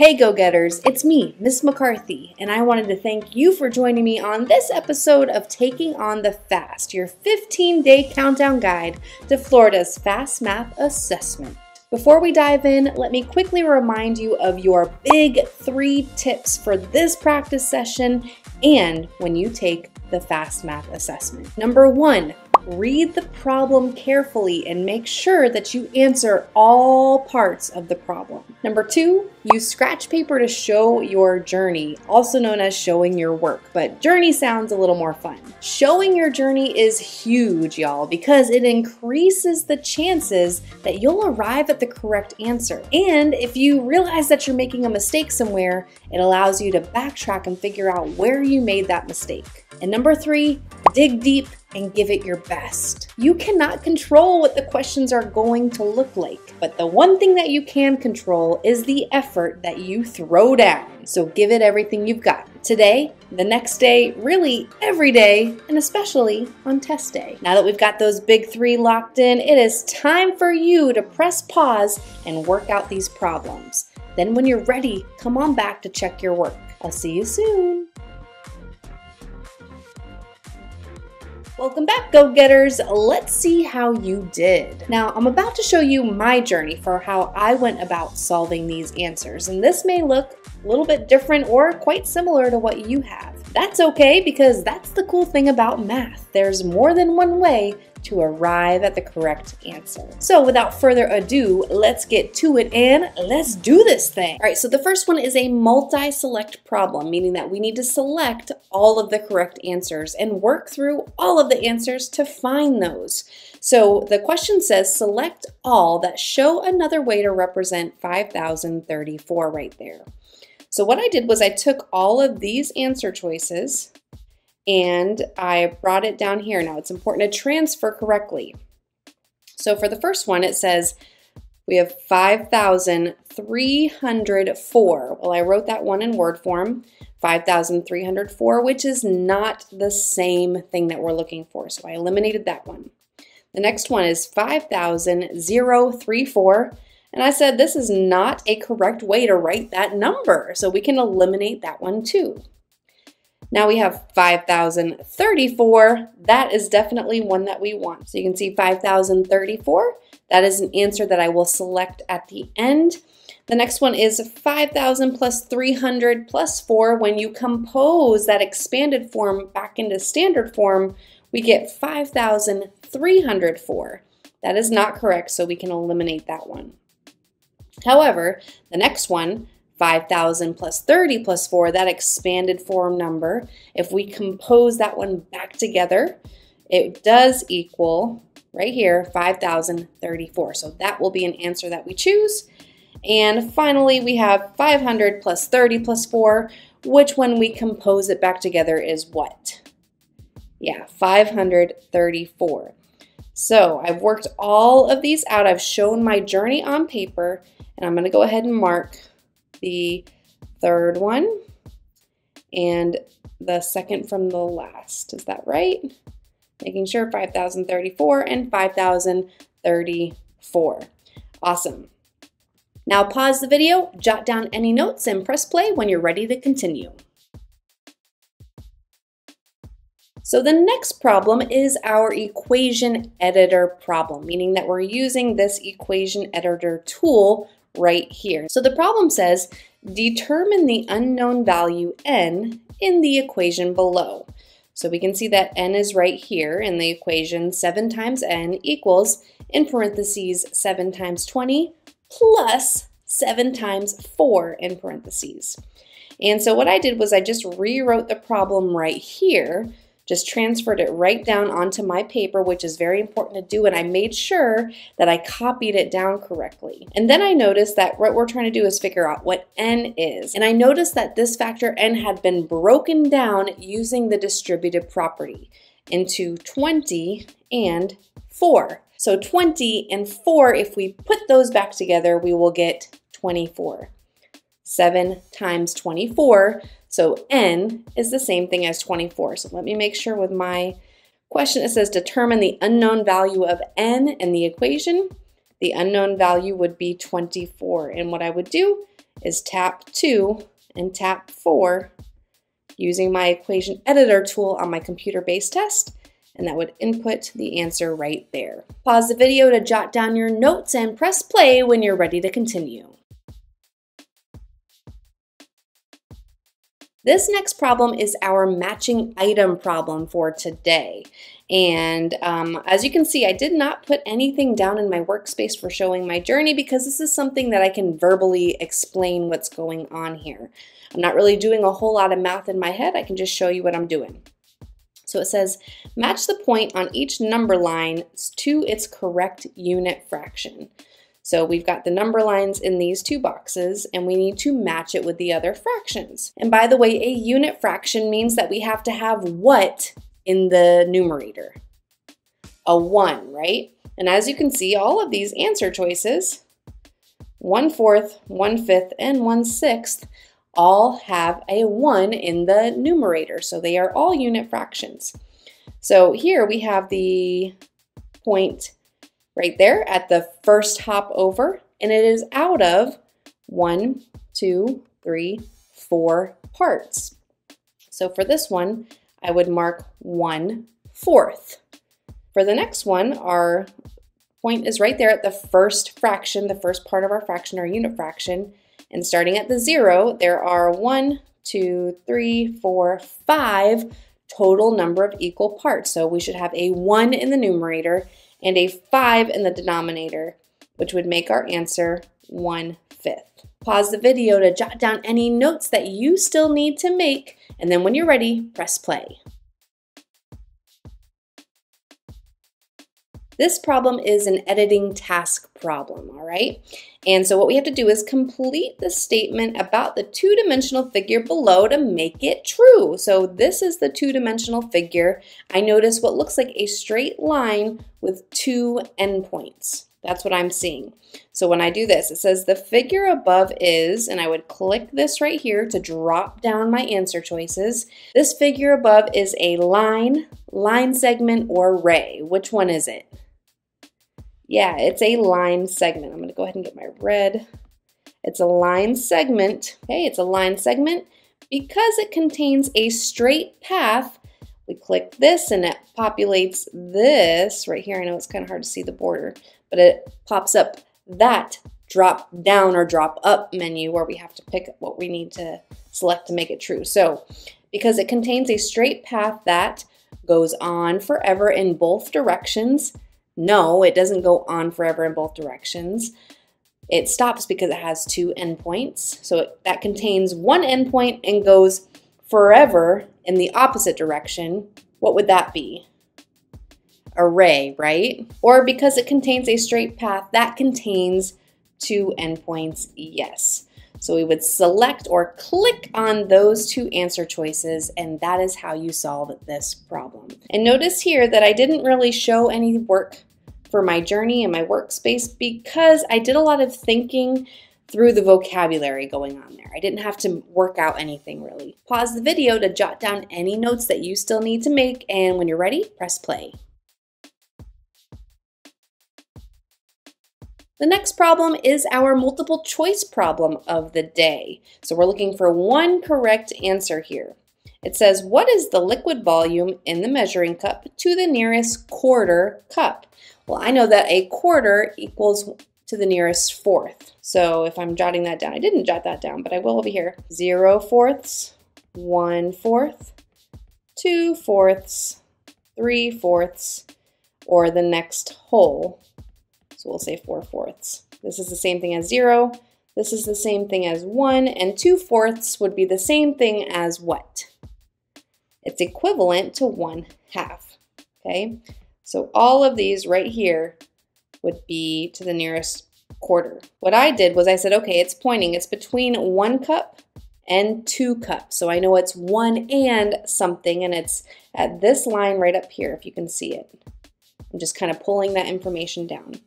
Hey go getters, it's me, Miss McCarthy, and I wanted to thank you for joining me on this episode of Taking on the Fast, your 15 day countdown guide to Florida's Fast Math Assessment. Before we dive in, let me quickly remind you of your big three tips for this practice session and when you take the Fast Math Assessment. Number one, read the problem carefully and make sure that you answer all parts of the problem. Number two, use scratch paper to show your journey, also known as showing your work, but journey sounds a little more fun. Showing your journey is huge, y'all, because it increases the chances that you'll arrive at the correct answer. And if you realize that you're making a mistake somewhere, it allows you to backtrack and figure out where you made that mistake. And number three, dig deep and give it your best. You cannot control what the questions are going to look like, but the one thing that you can control is the effort that you throw down. So give it everything you've got. Today, the next day, really every day, and especially on test day. Now that we've got those big three locked in, it is time for you to press pause and work out these problems. Then when you're ready, come on back to check your work. I'll see you soon. Welcome back, go getters. Let's see how you did. Now, I'm about to show you my journey for how I went about solving these answers, and this may look a little bit different or quite similar to what you have. That's okay because that's the cool thing about math. There's more than one way to arrive at the correct answer. So without further ado, let's get to it and let's do this thing. All right, so the first one is a multi-select problem, meaning that we need to select all of the correct answers and work through all of the answers to find those. So the question says select all that show another way to represent 5034 right there. So what I did was I took all of these answer choices and I brought it down here. Now it's important to transfer correctly. So for the first one, it says we have 5,304. Well, I wrote that one in word form, 5,304, which is not the same thing that we're looking for. So I eliminated that one. The next one is 5,034. And I said this is not a correct way to write that number. So we can eliminate that one too. Now we have 5,034. That is definitely one that we want. So you can see 5,034. That is an answer that I will select at the end. The next one is 5,000 plus 300 plus 4. When you compose that expanded form back into standard form, we get 5,304. That is not correct, so we can eliminate that one. However, the next one, 5,000 plus 30 plus 4, that expanded form number, if we compose that one back together, it does equal, right here, 5,034. So that will be an answer that we choose. And finally, we have 500 plus 30 plus 4, which when we compose it back together is what? Yeah, 534. So I've worked all of these out. I've shown my journey on paper, and I'm going to go ahead and mark the third one and the second from the last. Is that right? Making sure 5,034 and 5,034. Awesome. Now pause the video, jot down any notes, and press play when you're ready to continue. So the next problem is our equation editor problem, meaning that we're using this equation editor tool right here. So the problem says, determine the unknown value n in the equation below. So we can see that n is right here in the equation. 7 times n equals, in parentheses, 7 times 20 plus 7 times 4 in parentheses. And so what I did was I just rewrote the problem right here just transferred it right down onto my paper, which is very important to do. And I made sure that I copied it down correctly. And then I noticed that what we're trying to do is figure out what n is. And I noticed that this factor n had been broken down using the distributive property into 20 and 4. So 20 and 4, if we put those back together, we will get 24. 7 times 24 so n is the same thing as 24. So let me make sure with my question, it says determine the unknown value of n in the equation. The unknown value would be 24. And what I would do is tap 2 and tap 4 using my equation editor tool on my computer-based test, and that would input the answer right there. Pause the video to jot down your notes and press play when you're ready to continue. This next problem is our matching item problem for today. And um, as you can see, I did not put anything down in my workspace for showing my journey because this is something that I can verbally explain what's going on here. I'm not really doing a whole lot of math in my head. I can just show you what I'm doing. So it says, match the point on each number line to its correct unit fraction. So we've got the number lines in these two boxes and we need to match it with the other fractions. And by the way, a unit fraction means that we have to have what in the numerator? A 1, right? And as you can see, all of these answer choices, one fourth, one fifth, and one sixth, all have a 1 in the numerator. So they are all unit fractions. So here we have the point right there at the first hop over, and it is out of one, two, three, four parts. So for this one, I would mark one fourth. For the next one, our point is right there at the first fraction, the first part of our fraction, our unit fraction. And starting at the zero, there are one, two, three, four, five total number of equal parts. So we should have a one in the numerator and a five in the denominator, which would make our answer one fifth. Pause the video to jot down any notes that you still need to make, and then when you're ready, press play. This problem is an editing task problem, all right? And so what we have to do is complete the statement about the two-dimensional figure below to make it true. So this is the two-dimensional figure. I notice what looks like a straight line with two endpoints. That's what I'm seeing. So when I do this, it says the figure above is, and I would click this right here to drop down my answer choices. This figure above is a line, line segment, or ray. Which one is it? Yeah, it's a line segment. I'm going to go ahead and get my red. It's a line segment. Okay, it's a line segment because it contains a straight path. We click this and it populates this right here. I know it's kind of hard to see the border, but it pops up that drop down or drop up menu where we have to pick what we need to select to make it true. So because it contains a straight path that goes on forever in both directions, no, it doesn't go on forever in both directions. It stops because it has two endpoints. So it, that contains one endpoint and goes forever in the opposite direction. What would that be? A ray, right? Or because it contains a straight path, that contains two endpoints, yes. So we would select or click on those two answer choices, and that is how you solve this problem. And notice here that I didn't really show any work for my journey and my workspace because I did a lot of thinking through the vocabulary going on there. I didn't have to work out anything really. Pause the video to jot down any notes that you still need to make, and when you're ready, press play. The next problem is our multiple choice problem of the day. So we're looking for one correct answer here. It says, what is the liquid volume in the measuring cup to the nearest quarter cup? Well, I know that a quarter equals to the nearest fourth. So if I'm jotting that down, I didn't jot that down, but I will over here. Zero fourths, one fourth, two fourths, three fourths, or the next whole so we'll say 4 fourths. This is the same thing as 0. This is the same thing as 1. And 2 fourths would be the same thing as what? It's equivalent to 1 half. Okay, so all of these right here would be to the nearest quarter. What I did was I said, okay, it's pointing. It's between 1 cup and 2 cups. So I know it's 1 and something, and it's at this line right up here, if you can see it. I'm just kind of pulling that information down.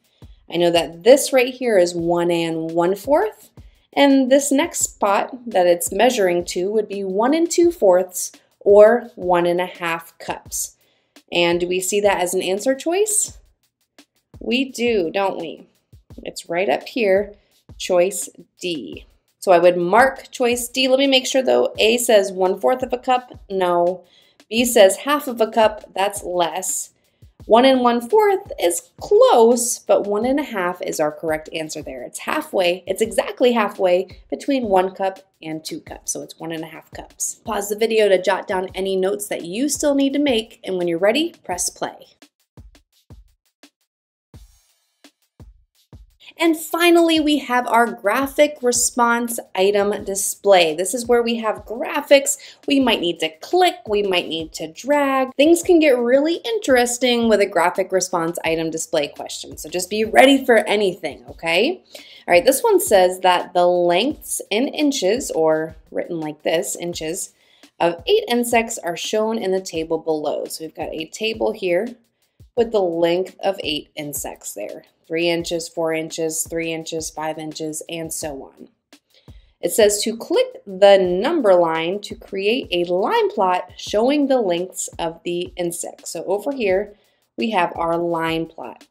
I know that this right here is 1 and 1 fourth, and this next spot that it's measuring to would be 1 and 2 fourths or 1 and a half cups. And do we see that as an answer choice? We do, don't we? It's right up here, choice D. So I would mark choice D. Let me make sure though. A says one fourth of a cup. No. B says half of a cup. That's less. One and one fourth is close, but one and a half is our correct answer there. It's halfway, it's exactly halfway between one cup and two cups, so it's one and a half cups. Pause the video to jot down any notes that you still need to make, and when you're ready, press play. And finally, we have our graphic response item display. This is where we have graphics. We might need to click, we might need to drag. Things can get really interesting with a graphic response item display question. So just be ready for anything, okay? All right, this one says that the lengths in inches, or written like this, inches, of eight insects are shown in the table below. So we've got a table here with the length of eight insects there three inches, four inches, three inches, five inches, and so on. It says to click the number line to create a line plot showing the lengths of the insects. So over here, we have our line plot.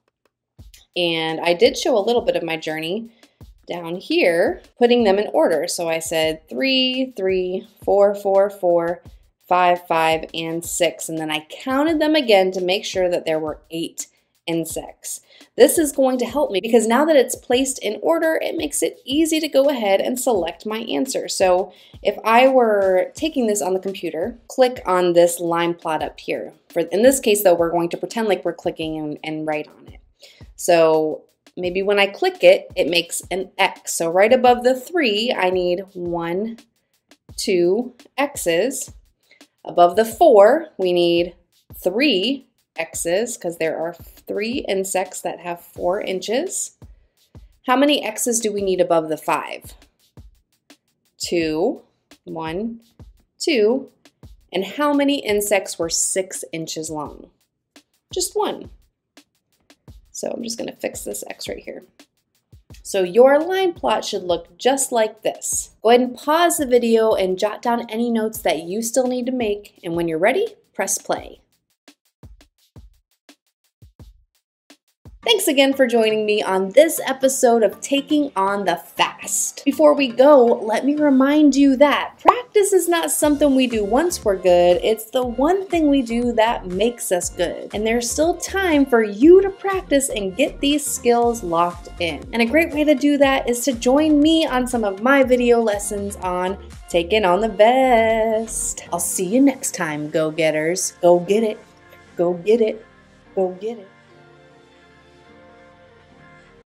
And I did show a little bit of my journey down here, putting them in order. So I said three, three, four, four, four, five, five, and six. And then I counted them again to make sure that there were eight insects. This is going to help me because now that it's placed in order, it makes it easy to go ahead and select my answer. So if I were taking this on the computer, click on this line plot up here. For In this case though, we're going to pretend like we're clicking and, and write on it. So maybe when I click it, it makes an X. So right above the three, I need one, two X's. Above the four, we need three X's because there are three insects that have four inches. How many X's do we need above the five? Two, one, two. And how many insects were six inches long? Just one. So I'm just gonna fix this X right here. So your line plot should look just like this. Go ahead and pause the video and jot down any notes that you still need to make. And when you're ready, press play. Thanks again for joining me on this episode of Taking on the Fast. Before we go, let me remind you that practice is not something we do once we're good, it's the one thing we do that makes us good. And there's still time for you to practice and get these skills locked in. And a great way to do that is to join me on some of my video lessons on taking on the best. I'll see you next time, go getters. Go get it. Go get it. Go get it.